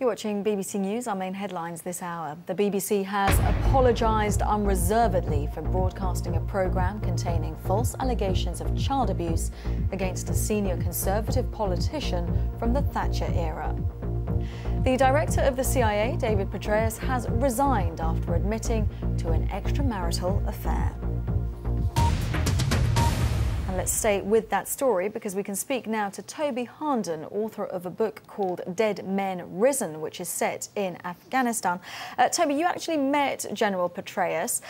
You're watching BBC News, our main headlines this hour. The BBC has apologised unreservedly for broadcasting a programme containing false allegations of child abuse against a senior Conservative politician from the Thatcher era. The director of the CIA, David Petraeus, has resigned after admitting to an extramarital affair. And let's stay with that story because we can speak now to Toby Harnden, author of a book called Dead Men Risen, which is set in Afghanistan. Uh, Toby, you actually met General Petraeus.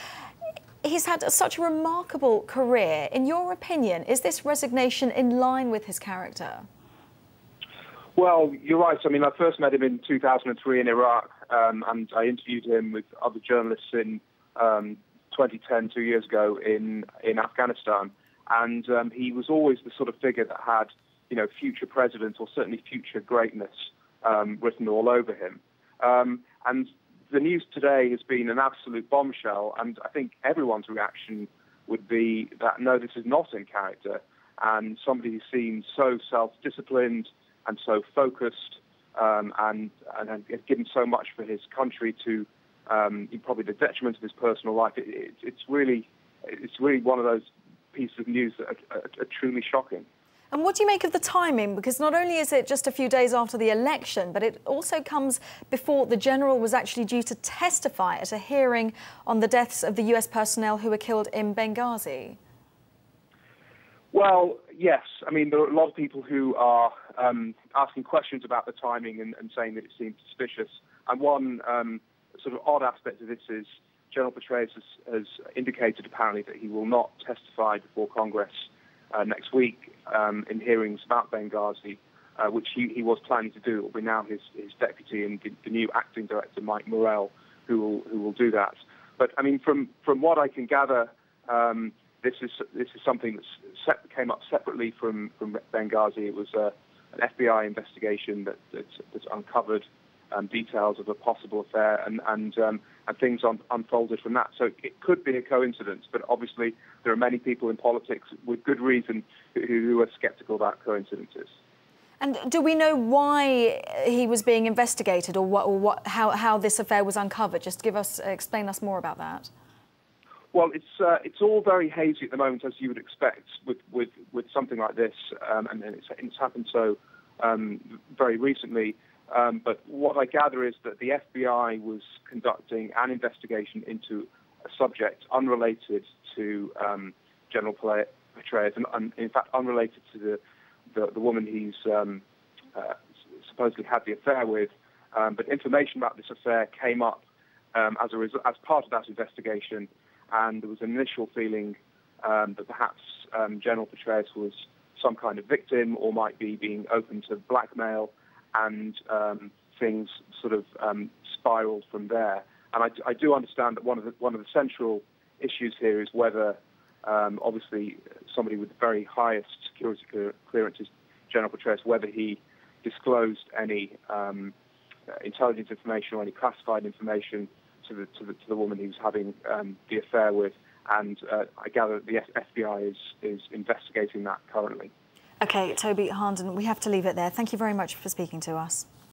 He's had such a remarkable career. In your opinion, is this resignation in line with his character? Well, you're right. I mean, I first met him in 2003 in Iraq, um, and I interviewed him with other journalists in um, 2010, two years ago, in in Afghanistan and um, he was always the sort of figure that had, you know, future president or certainly future greatness um, written all over him. Um, and the news today has been an absolute bombshell, and I think everyone's reaction would be that no, this is not in character, and somebody who seems so self-disciplined and so focused, um, and and has given so much for his country to um, probably the detriment of his personal life. It, it, it's really it's really one of those pieces of news that are, are, are truly shocking. And what do you make of the timing? Because not only is it just a few days after the election, but it also comes before the general was actually due to testify at a hearing on the deaths of the US personnel who were killed in Benghazi. Well, yes. I mean, there are a lot of people who are um, asking questions about the timing and, and, saying that it seems suspicious. And one um, sort of odd aspect of this is General Petraeus has, has, indicated apparently that he will not testify before Congress uh, next week um, in hearings about Benghazi, uh, which he, he, was planning to do. It will be now his, his deputy and the, the, new acting director, Mike Morell, who will, who will do that. But I mean, from, from what I can gather, um, this is this is something that came up separately from, from Benghazi. It was uh, an FBI investigation that, that, that uncovered um, details of a possible affair, and and, um, and things un- unfolded from that. So it could be a coincidence, but obviously there are many people in politics with good reason who, who are sceptical about coincidences. And do we know why he was being investigated, or what, or what how how this affair was uncovered? Just give us explain us more about that. Well, it's uh, it's all very hazy at the moment, as you would expect with with, with something like this, um, and it's, it's happened so um, very recently. Um, but what I gather is that the FBI was conducting an investigation into a subject unrelated to um, General Petraeus, and, in fact unrelated to the the, the woman he's um, uh, supposedly had the affair with. Um, but information about this affair came up um, as a result, as part of that investigation, and there was an initial feeling um, that perhaps General Petraeus was some kind of victim or might be being open to blackmail and um, things sort of um, spiraled from there. And I, I, do understand that one of the one of the central issues here is whether, um, obviously, somebody with the very highest security clearances, General Petraeus, whether he disclosed any um, intelligence information or any classified information to the to the, to the woman he was having um, the affair with. And uh, I gather that the FBI is is investigating that currently. Okay, Toby Harnden, we have to leave it there. Thank you very much for speaking to us.